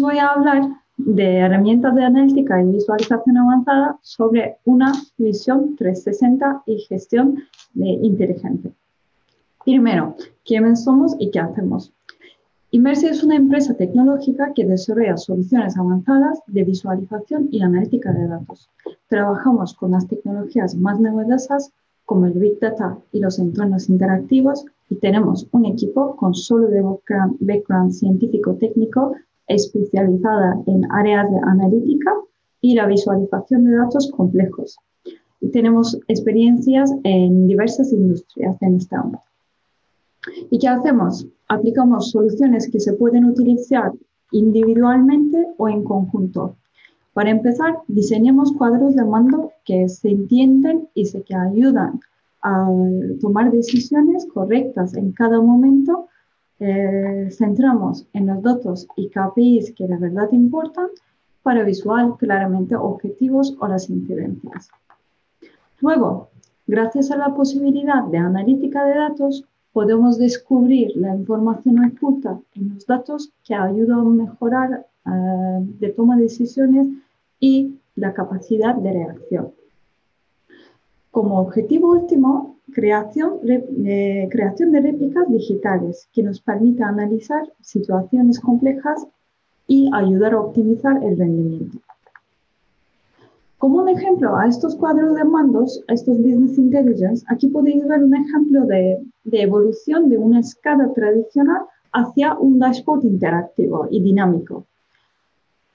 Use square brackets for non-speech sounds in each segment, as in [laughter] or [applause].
les voy a hablar de herramientas de analítica y visualización avanzada sobre una visión 360 y gestión inteligente. Primero, ¿quiénes somos y qué hacemos? Inmersi es una empresa tecnológica que desarrolla soluciones avanzadas de visualización y analítica de datos. Trabajamos con las tecnologías más novedosas como el Big Data y los entornos interactivos y tenemos un equipo con solo de background, científico-técnico especializada en áreas de analítica y la visualización de datos complejos. tenemos experiencias en diversas industrias en este ámbito. ¿Y qué hacemos? Aplicamos soluciones que se pueden utilizar individualmente o en conjunto. Para empezar, diseñamos cuadros de mando que se entienden y se que ayudan a tomar decisiones correctas en cada momento. Eh, centramos en los datos y KPIs que de verdad importan para visual claramente objetivos o las incidencias. Luego, gracias a la posibilidad de analítica de datos, podemos descubrir la información oculta en los datos que ayuda a mejorar eh, de toma de decisiones y la capacidad de reacción. Como objetivo último, creación, eh, creación de réplicas digitales que nos permita analizar situaciones complejas y ayudar a optimizar el rendimiento. Como un ejemplo a estos cuadros de mandos, a estos Business Intelligence, aquí podéis ver un ejemplo de, de evolución de una escala tradicional hacia un dashboard interactivo y dinámico.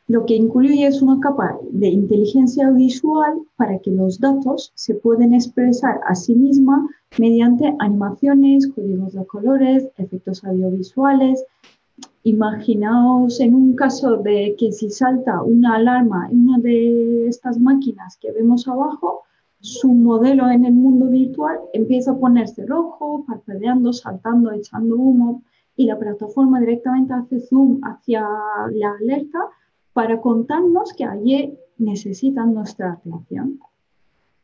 Lo que incluye es una capa de inteligencia visual para que los datos se puedan expresar a sí misma mediante animaciones, códigos de colores, efectos audiovisuales, Imaginaos en un caso de que si salta una alarma en una de estas máquinas que vemos abajo, su modelo en el mundo virtual empieza a ponerse rojo, parpadeando, saltando, echando humo y la plataforma directamente hace zoom hacia la alerta para contarnos que allí necesitan nuestra atención.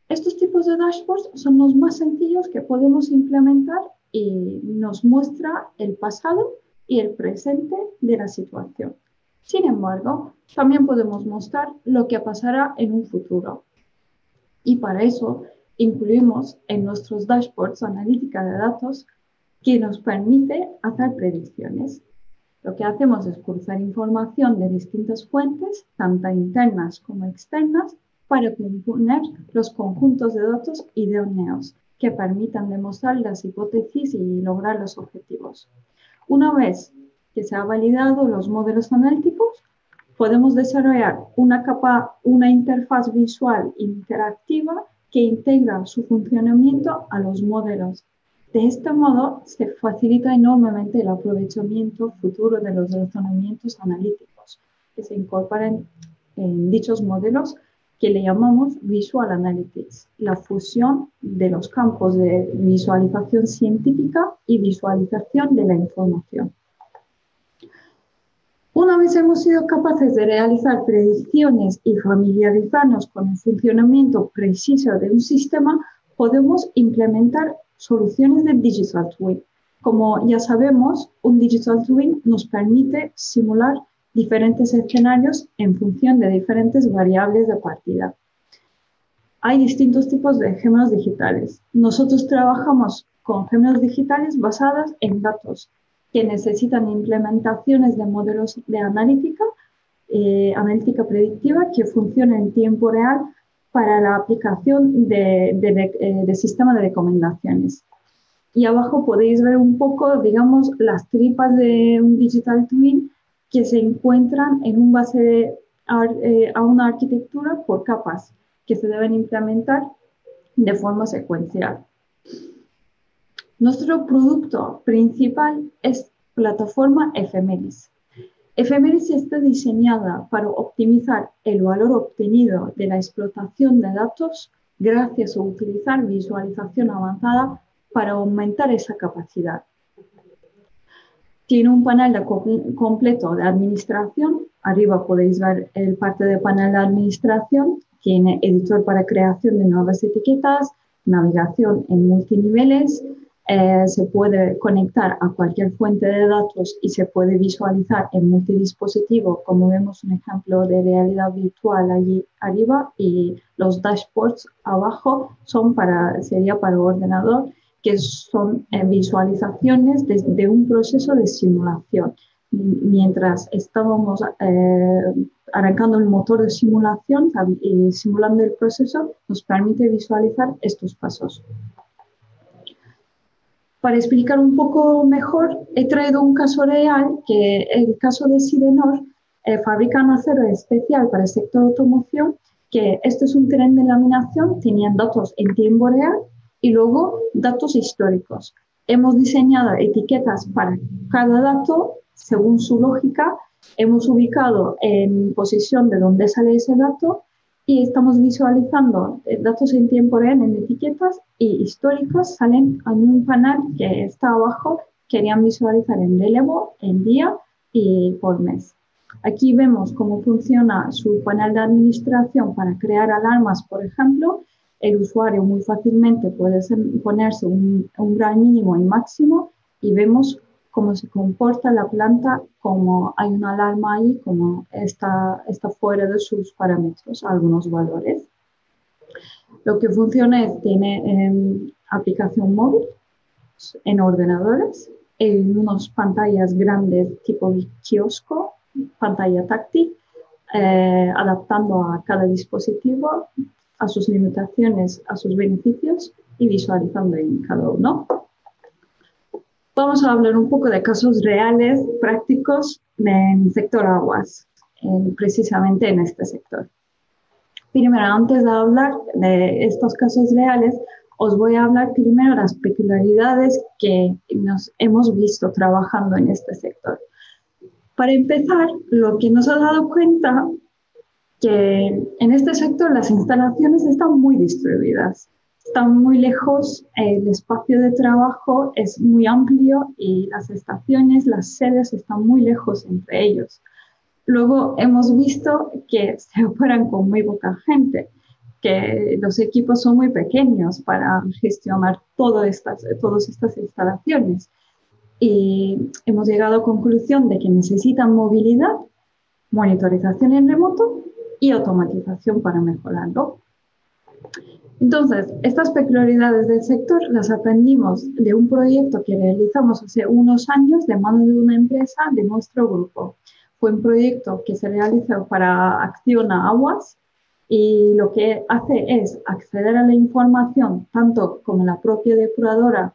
Estos tipos de dashboards son los más sencillos que podemos implementar y nos muestra el pasado y el presente de la situación. Sin embargo, también podemos mostrar lo que pasará en un futuro. Y para eso incluimos en nuestros dashboards analítica de datos que nos permite hacer predicciones. Lo que hacemos es cruzar información de distintas fuentes, tanto internas como externas, para componer los conjuntos de datos idóneos que permitan demostrar las hipótesis y lograr los objetivos. Una vez que se han validado los modelos analíticos, podemos desarrollar una capa, una interfaz visual interactiva que integra su funcionamiento a los modelos. De este modo, se facilita enormemente el aprovechamiento futuro de los razonamientos analíticos que se incorporan en dichos modelos que le llamamos Visual Analytics, la fusión de los campos de visualización científica y visualización de la información. Una vez hemos sido capaces de realizar predicciones y familiarizarnos con el funcionamiento preciso de un sistema, podemos implementar soluciones de Digital Twin. Como ya sabemos, un Digital Twin nos permite simular diferentes escenarios en función de diferentes variables de partida. Hay distintos tipos de gemelos digitales. Nosotros trabajamos con gemelos digitales basadas en datos que necesitan implementaciones de modelos de analítica, eh, analítica predictiva que funcionen en tiempo real para la aplicación de, de, eh, de sistema de recomendaciones. Y abajo podéis ver un poco, digamos, las tripas de un digital twin que se encuentran en un base eh, a una arquitectura por capas que se deben implementar de forma secuencial. Nuestro producto principal es plataforma Ephemeris. Ephemeris está diseñada para optimizar el valor obtenido de la explotación de datos gracias a utilizar visualización avanzada para aumentar esa capacidad. Tiene un panel completo de administración. Arriba podéis ver el parte del panel de administración. Tiene editor para creación de nuevas etiquetas, navegación en multiniveles, eh, se puede conectar a cualquier fuente de datos y se puede visualizar en multidispositivo, como vemos un ejemplo de realidad virtual allí arriba y los dashboards abajo son para, sería para ordenador, que son eh, visualizaciones de, un proceso de simulación. Mientras estábamos eh, arrancando el motor de simulación y simulando el proceso, nos permite visualizar estos pasos. Para explicar un poco mejor, he traído un caso real, que el caso de Sidenor, eh, fabrican acero especial para el sector automoción, que este es un tren de laminación, tenían datos en tiempo real y luego datos históricos. Hemos diseñado etiquetas para cada dato según su lógica, hemos ubicado en posición de dónde sale ese dato y estamos visualizando eh, datos en tiempo real en etiquetas y históricos salen en un panel que está abajo. Querían visualizar en relevo, en día y por mes. Aquí vemos cómo funciona su panel de administración para crear alarmas, por ejemplo. El usuario muy fácilmente puede ponerse un umbral mínimo y máximo y vemos cómo se comporta la planta, como hay una alarma ahí, como está, está fuera de sus parámetros, algunos valores. Lo que funciona es, tiene em, aplicación móvil en ordenadores, en unas pantallas grandes tipo kiosco, pantalla táctil, eh, adaptando a cada dispositivo, a sus limitaciones, a sus beneficios y visualizando en cada uno. Vamos a hablar un poco de casos reales, prácticos en el sector aguas, precisamente en este sector. Primero, antes de hablar de estos casos reales, os voy a hablar primero de las peculiaridades que nos hemos visto trabajando en este sector. Para empezar, lo que nos ha dado cuenta que en este sector las instalaciones están muy distribuidas están muy lejos, el espacio de trabajo es muy amplio y las estaciones, las sedes están muy lejos entre ellos. Luego hemos visto que [laughs] se operan con muy poca gente, que los equipos son muy pequeños para gestionar todo estas, todas estas instalaciones. Y hemos llegado a conclusión de que necesitan movilidad, monitorización en remoto y automatización para mejorarlo. Entonces, estas peculiaridades del sector las aprendimos de un proyecto que realizamos hace unos años de mano de una empresa de nuestro grupo. Fue un proyecto que se realizó para Acciona Aguas y lo que hace es acceder a la información tanto como la propia depuradora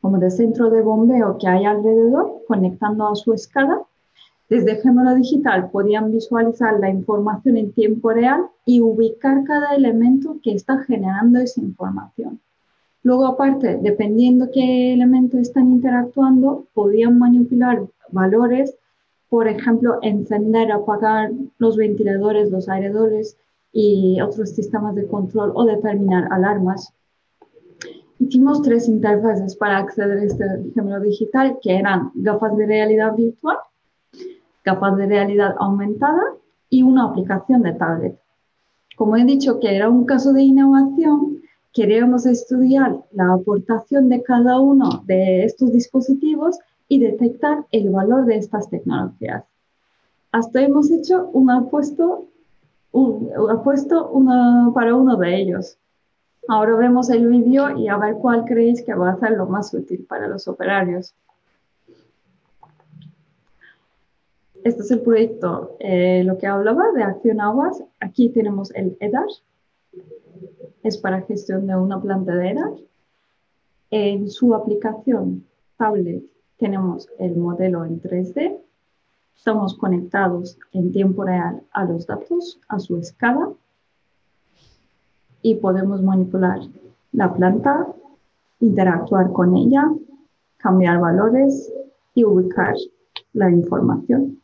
como del centro de bombeo que hay alrededor, conectando a su escala desde Gemelo Digital podían visualizar la información en tiempo real y ubicar cada elemento que está generando esa información. Luego, aparte, dependiendo qué elementos están interactuando, podían manipular valores, por ejemplo, encender, apagar los ventiladores, los aireadores y otros sistemas de control o determinar alarmas. Hicimos tres interfaces para acceder a este gemelo digital, que eran gafas de realidad virtual, capaz de realidad aumentada y una aplicación de tablet. Como he dicho que era un caso de innovación, queríamos estudiar la aportación de cada uno de estos dispositivos y detectar el valor de estas tecnologías. Hasta hemos hecho un apuesto, un, apuesto uno para uno de ellos. Ahora vemos el vídeo y a ver cuál creéis que va a ser lo más útil para los operarios. Este es el proyecto, eh, lo que hablaba de Acción Aguas. Aquí tenemos el EDAR, es para gestión de una planta de EDAR. En su aplicación tablet tenemos el modelo en 3D. Estamos conectados en tiempo real a los datos, a su escala, y podemos manipular la planta, interactuar con ella, cambiar valores y ubicar la información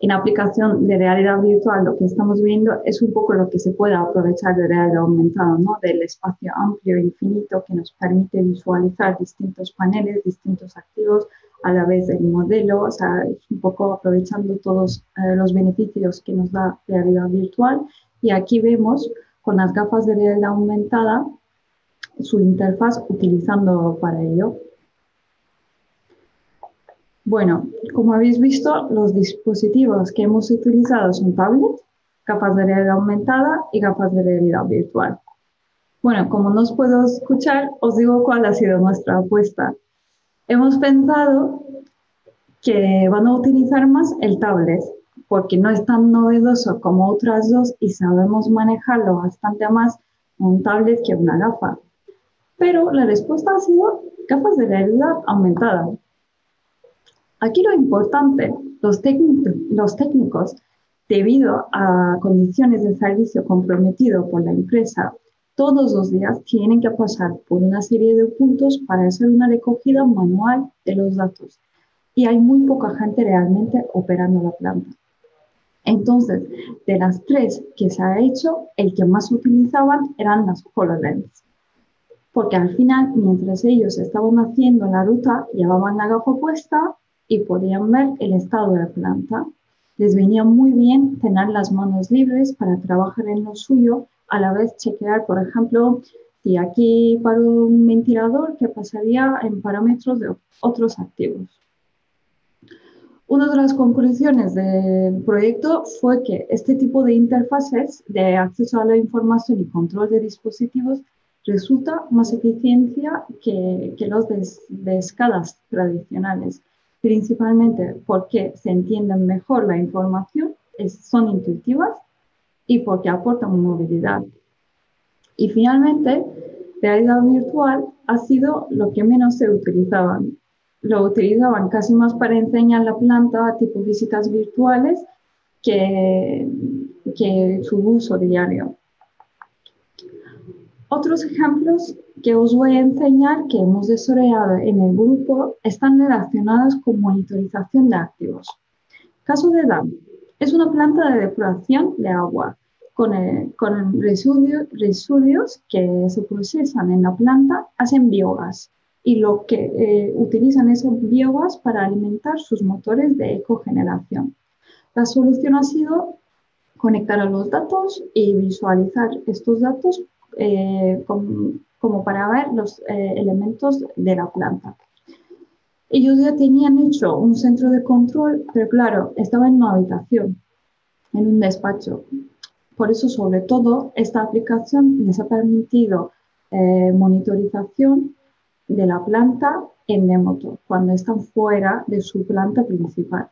en aplicación de realidad virtual lo que estamos viendo es un poco lo que se puede aprovechar de realidad aumentada, ¿no? del espacio amplio e infinito que nos permite visualizar distintos paneles, distintos activos a la vez del modelo, o sea, un poco aprovechando todos eh, los beneficios que nos da realidad virtual. Y aquí vemos con las gafas de realidad aumentada su interfaz utilizando para ello. Bueno, como habéis visto, los dispositivos que hemos utilizado son tablets, gafas de realidad aumentada y gafas de realidad virtual. Bueno, como no puedo escuchar, os digo cuál ha sido nuestra apuesta. Hemos pensado que van a utilizar más el tablet, porque no es tan novedoso como otras dos y sabemos manejarlo bastante más un tablet que una gafa. Pero la respuesta ha sido gafas de realidad aumentada. Aquí lo importante, los, los técnicos, debido a condiciones de servicio comprometido por la empresa, todos los días tienen que pasar por una serie de puntos para hacer una recogida manual de los datos. Y hay muy poca gente realmente operando la planta. Entonces, de las tres que se ha hecho, el que más utilizaban eran las HoloLens. Porque al final, mientras ellos estaban haciendo la ruta, llevaban la gafa puesta y podían ver el estado de la planta. Les venía muy bien tener las manos libres para trabajar en lo suyo, a la vez chequear, por ejemplo, si aquí para un ventilador, qué pasaría en parámetros de otros activos. Una de las conclusiones del proyecto fue que este tipo de interfaces de acceso a la información y control de dispositivos resulta más eficiencia que, los de escalas tradicionales principalmente porque se entienden mejor la información, son intuitivas y porque aportan movilidad. Y finalmente, realidad virtual ha sido lo que menos se utilizaban. Lo utilizaban casi más para enseñar la planta, tipo visitas virtuales, que, que su uso diario. Otros ejemplos que os voy a enseñar que hemos desarrollado en el grupo están relacionadas con monitorización de activos. Caso de DAM. Es una planta de depuración de agua con, con residuos, que se procesan en la planta, hacen biogás y lo que eh, utilizan ese biogás para alimentar sus motores de ecogeneración. La solución ha sido conectar a los datos y visualizar estos datos eh, con, como para ver los eh, elementos de la planta. Ellos ya tenían hecho un centro de control, pero claro, estaba en una habitación, en un despacho. Por eso, sobre todo, esta aplicación les ha permitido eh, monitorización de la planta en remoto, cuando están fuera de su planta principal.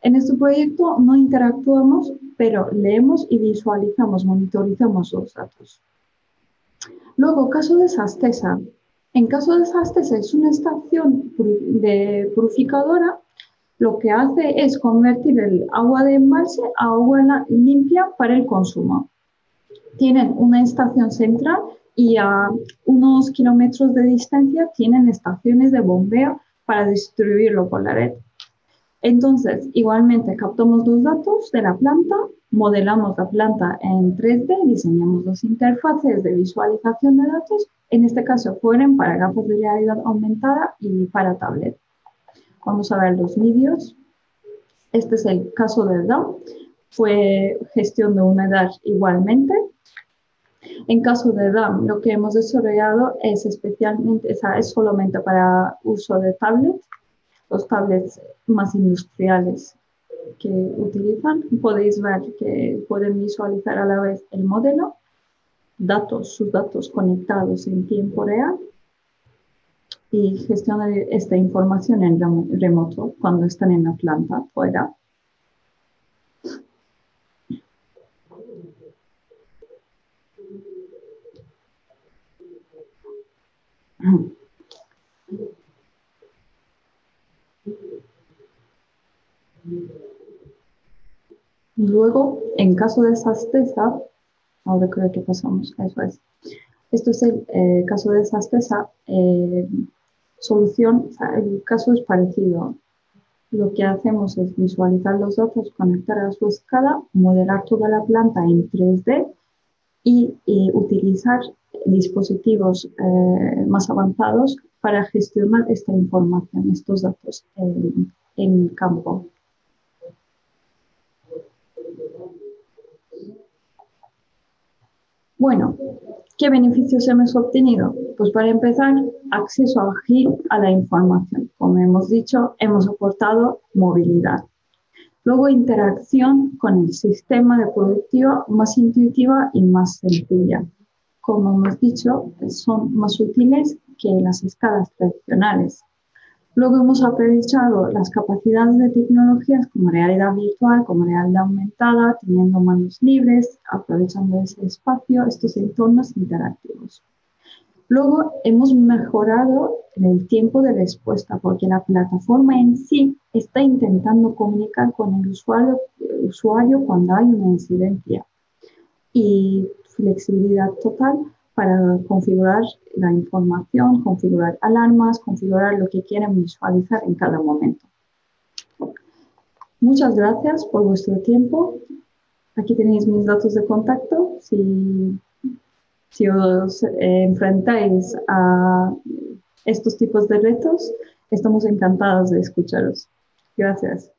En este proyecto no interactuamos, pero leemos y visualizamos, monitorizamos los datos. Luego, caso de Sastesa. En caso de Sastesa es una estación de purificadora, lo que hace es convertir el agua de embalse a agua limpia para el consumo. Tienen una estación central y a unos kilómetros de distancia tienen estaciones de bombeo para distribuirlo por la red. Entonces, igualmente captamos los datos de la planta, modelamos la planta en 3D, diseñamos dos interfaces de visualización de datos, en este caso fueron para gafas de realidad aumentada y para tablet. Vamos a ver los vídeos. Este es el caso del DAM. Fue gestión de una edad igualmente. En caso de DAM, lo que hemos desarrollado es especialmente, es solamente para uso de tablet los tablets más industriales que utilizan. Podéis ver que pueden visualizar a la vez el modelo, datos, sus datos conectados en tiempo real y gestionar esta información en remoto cuando están en la planta fuera. Luego, en caso de sastesa, ahora creo que pasamos, eso es. Esto es el eh, caso de sastesa. Eh, solución, el caso es parecido. Lo que hacemos es visualizar los datos, conectar a su escala, modelar toda la planta en 3D y, utilizar dispositivos eh, más avanzados para gestionar esta información, estos datos en campo. Bueno, ¿Qué beneficios hemos obtenido? Pues para empezar, acceso a la información. Como hemos dicho, hemos aportado movilidad. Luego, interacción con el sistema de productivo más intuitiva y más sencilla. Como hemos dicho, son más útiles que las escalas tradicionales. Luego hemos aprovechado las capacidades de tecnologías como realidad virtual, como realidad aumentada, teniendo manos libres, aprovechando ese espacio, estos entornos interactivos. Luego hemos mejorado el tiempo de respuesta porque la plataforma en sí está intentando comunicar con el usuario, el usuario cuando hay una incidencia y flexibilidad total para configurar la información, configurar alarmas, configurar lo que quieren visualizar en cada momento. Muchas gracias por vuestro tiempo. Aquí tenéis mis datos de contacto. Si, si os enfrentáis a estos tipos de retos, estamos encantados de escucharos. Gracias.